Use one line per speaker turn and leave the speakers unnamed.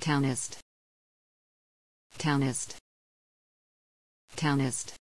Townist. Townist. Townist.